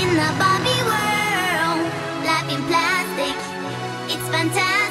in the Barbie world, life in plastic, it's fantastic.